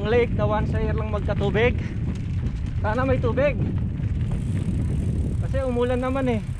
Ibang lake na once a year lang magkatubig. Sana may tubig. Kasi umulan naman eh.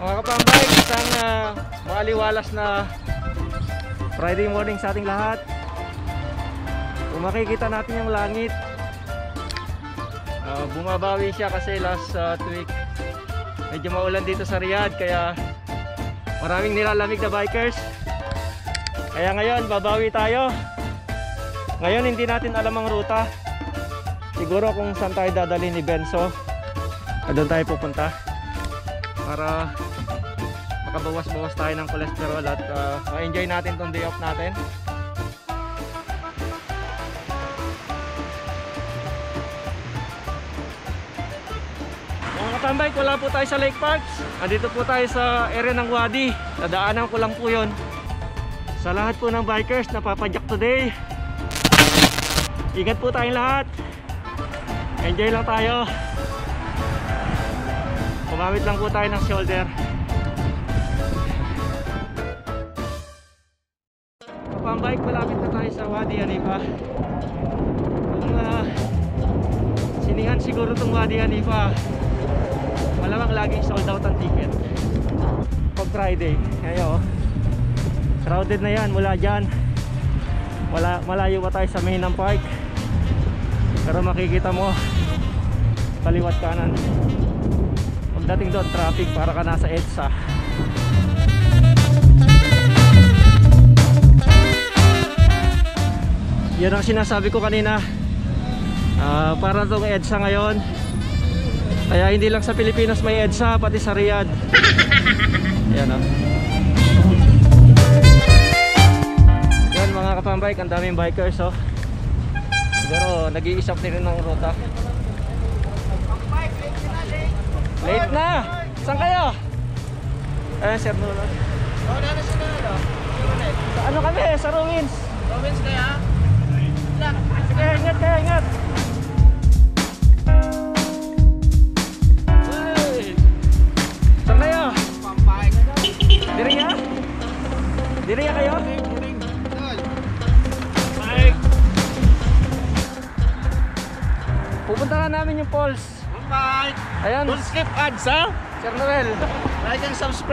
Mga kapambay, isang uh, maaliwalas na Friday morning sa ating lahat. Kung makikita natin yung langit, ah, bumabawi siya kasi last uh, week medyo maulan dito sa Riyadh kaya maraming nilalamig na bikers. Kaya ngayon, babawi tayo. Ngayon hindi natin alam ang ruta. Siguro kung saan tayo dadali ni Benzo, ah, doon tayo pupunta para makabawas-bawas tayo ng cholesterol at uh, ma-enjoy natin tong day off natin. Mga katambay, wala po tayo sa Lake Parks. Andito po tayo sa area ng Wadi. Nadaanan ko lang po yun. Sa lahat po ng bikers na papadyak today. Ingat po tayong lahat. Enjoy lang tayo. Gumamit lang po tayo ng shoulder. Kapambike, malapit na tayo sa Wadi Hanifa. Kung uh, sinihan siguro itong Wadi Hanifa, malamang laging sold out ang ticket. Pag Friday, ngayon, crowded na yan mula dyan. Wala, malayo pa tayo sa Mainam Park. Pero makikita mo, kaliwat kanan. Pagdating doon, traffic para ka nasa EDSA. Yan ang sinasabi ko kanina. Ah, para tong EDSA ngayon. Kaya hindi lang sa Pilipinas may EDSA, pati sa Riyadh. Yan oh. Yan mga kapambike, ang daming bikers oh. Siguro nag-iisap din rin ng ruta. Late na! Saan kayo? Eh, Sir Nuno. Oh, ano? Ano kami? Sa ruins. Province kaya?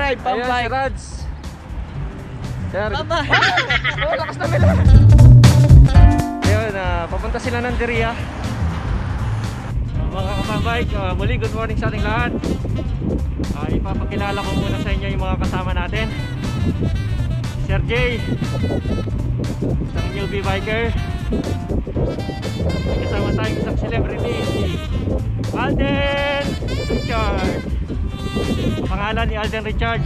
Subscribe. Pampay. si Rads. Sir. Pampay. Oh, lakas na nila. Ayun, ah, papunta sila ng Diria. mga kapambike, ah, muli good morning sa ating lahat. Ah, ipapakilala ko muna sa inyo yung mga kasama natin. Sir Jay, isang newbie biker. Kasama tayong isang celebrity, si Alden. Pangalan ni Alden Richard.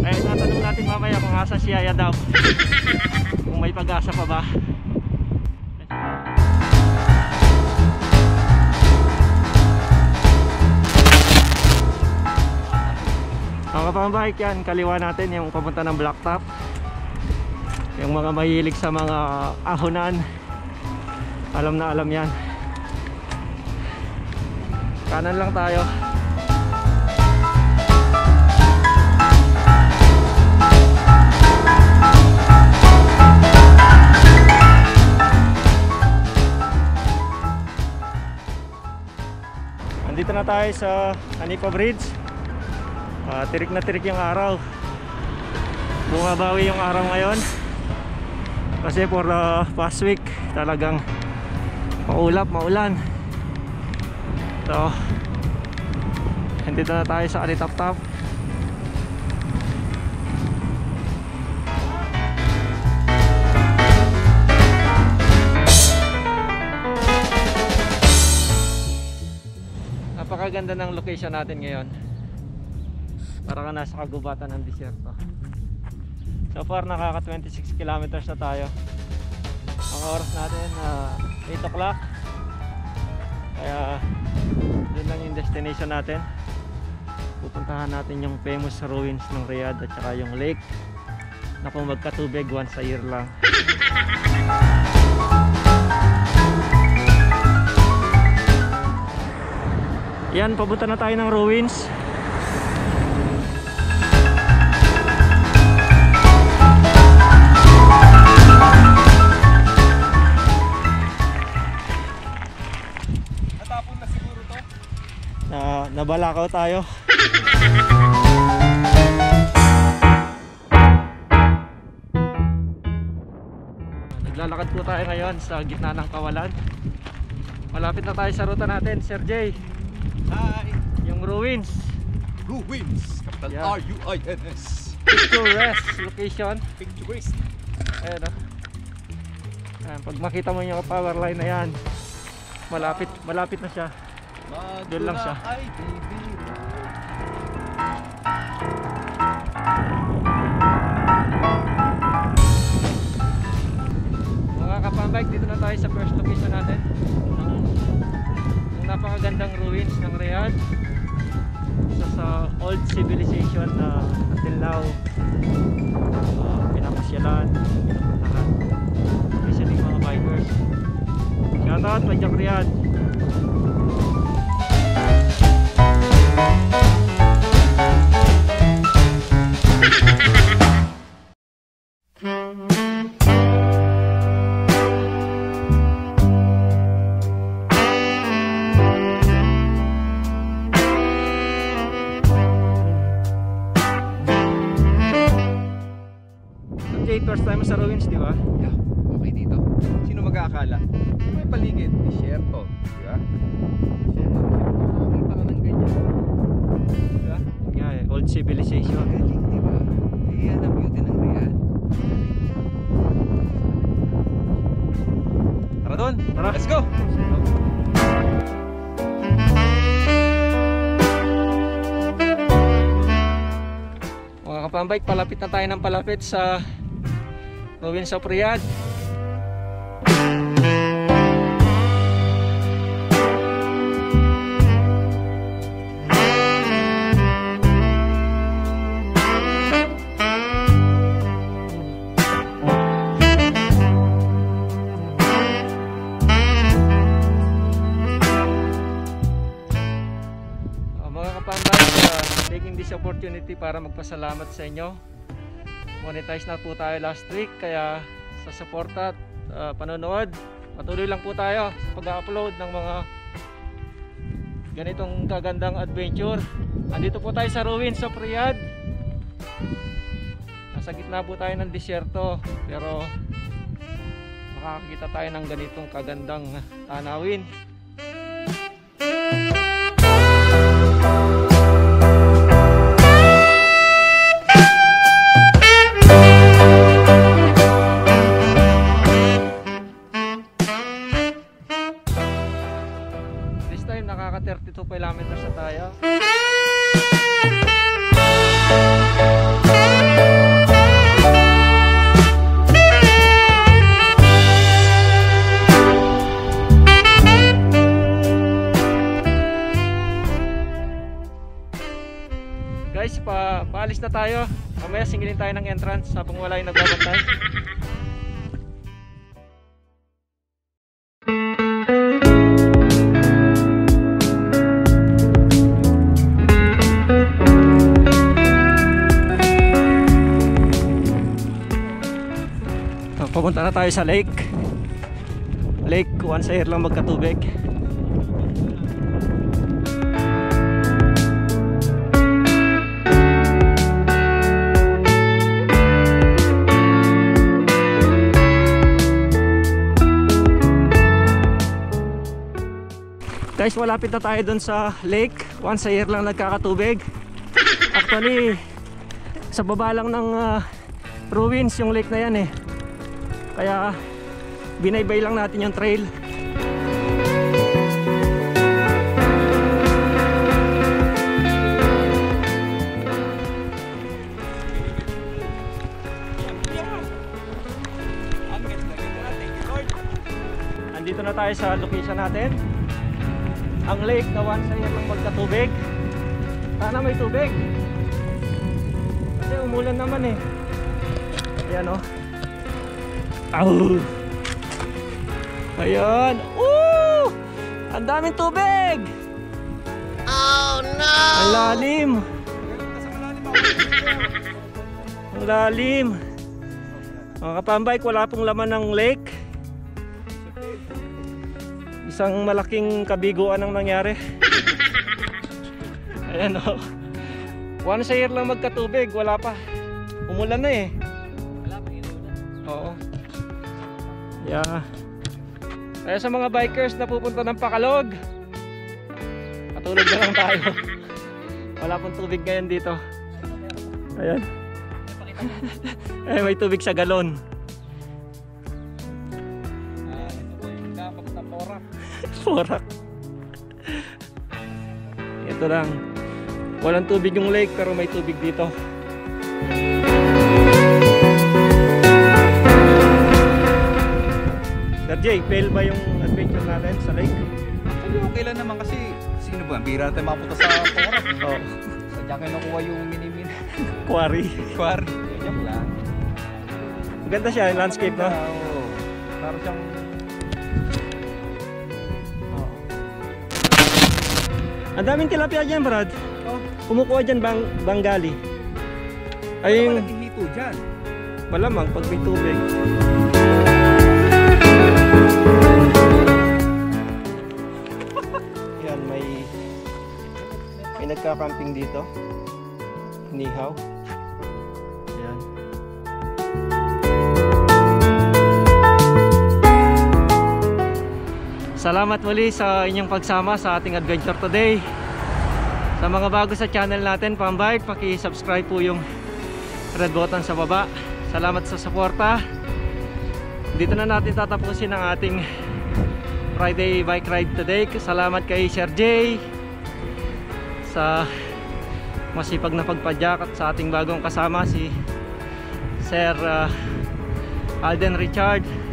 Ay, tatanong natin mamaya kung asa si Yaya daw. kung may pag-asa pa ba. Mga kapambike yan, kaliwa natin yung papunta ng blacktop. Yung mga mahilig sa mga ahonan. Alam na alam yan. Kanan lang tayo. Andito na tayo sa Hanifa Bridge. Ah, tirik na tirik yung araw. Bumabawi yung araw ngayon. Kasi for the past week talagang maulap, maulan. So, andito na tayo sa Anitap Top. Napakaganda ng location natin ngayon. Para ka nasa kagubatan ng disyerto. So far nakaka 26 kilometers na tayo. Ang oras natin ah, 8 o'clock. Kaya yun lang yung destination natin. Pupuntahan natin yung famous ruins ng Riyadh at saka yung lake na kung magkatubig once a year lang. Yan, papunta na tayo ng ruins. Natapon na siguro to. Na nabalakaw tayo. Naglalakad po tayo ngayon sa gitna ng kawalan. Malapit na tayo sa ruta natin, Sir Jay. Hi. Yung ruins. Ruins. Capital Yeah. R-U-I-N-S. Picturesque location. Picturesque. Ayan o. Ayan, pag makita mo yung power line na yan, malapit, malapit na siya. Doon lang siya. Ay, baby. Sino mag-aakala? May paligid, disyerto. Di ba? Disyerto. Nakakita ka ng ganyan. Di ba? Yeah, eh, old civilization. Galing, di ba? Iyan ang beauty ng Riyadh. Tara doon. Tara. Let's go. Mga kapambike, palapit na tayo ng palapit sa ruins of Riyadh. Taking this opportunity para magpasalamat sa inyo. Monetize na po tayo last week kaya sa support at uh, panonood, patuloy lang po tayo sa pag-upload ng mga ganitong kagandang adventure. Andito po tayo sa ruins of Riyadh. Nasa gitna po tayo ng disyerto pero makakakita tayo ng ganitong kagandang tanawin. Tayo. Mamaya singilin tayo ng entrance habang wala yung nagbabantay. So, Pupunta na tayo sa lake. Lake, once a year lang magkatubig. Guys, malapit na tayo dun sa lake. Once a year lang nagkakatubig. Actually, sa baba lang ng uh, ruins yung lake na yan eh. Kaya binaybay lang natin yung trail. Andito na tayo sa location natin. Ang lake na once a year lang magkatubig. Sana may tubig. Kasi umulan naman eh. Ayan oh. Au! Ayan. Woo! Ang daming tubig! Oh no! Ang lalim! Ang lalim! Mga kapambike, wala pong laman ng lake. Isang malaking kabiguan ang nangyari. Ayan o. Once a year lang magkatubig, wala pa. Umulan na eh. Wala pa inulan. Oo. Yeah. Kaya sa mga bikers na pupunta ng Pakalog, katulog na lang tayo. Wala pong tubig ngayon dito. Ayan. Eh, may tubig sa galon. Porak. Ito lang. Walang tubig yung lake pero may tubig dito. Sir Jay, fail ba yung adventure natin sa lake? Sabi okay lang naman kasi sino ba? Bira tayo mapunta sa porak. Oo. Sadya kinukuha yung mini-min. Quarry. Quarry. Joke lang. Maganda siya, yung landscape no? Oo. Parang siyang Ang daming tilapia dyan, Brad. Oh. Kumukuha dyan bang Bangali. Ay, Ay, yung... naghihito dyan. malamang pag may tubig. Yan, may may nagka-camping dito. Nihaw. Salamat muli sa inyong pagsama sa ating adventure today. Sa mga bago sa channel natin, Pambike, paki-subscribe po yung red button sa baba. Salamat sa suporta. Dito na natin tatapusin ang ating Friday bike ride today. Salamat kay Sir J sa masipag na pagpadyak at sa ating bagong kasama si Sir uh, Alden Richard.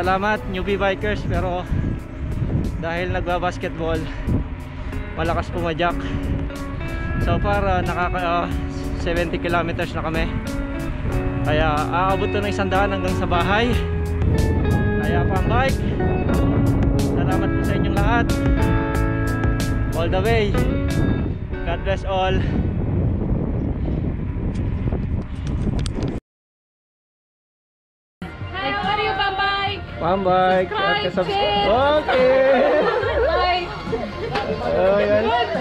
Salamat newbie bikers pero dahil nagba-basketball malakas pumadyak. So far uh, nakaka uh, 70 kilometers na kami. Kaya aabot to ng isang daan hanggang sa bahay. Kaya pang bike. Salamat po sa inyong lahat. All the way. God bless all. Ma'am bike. Subscribe! Okay! Bye! Oh, yan.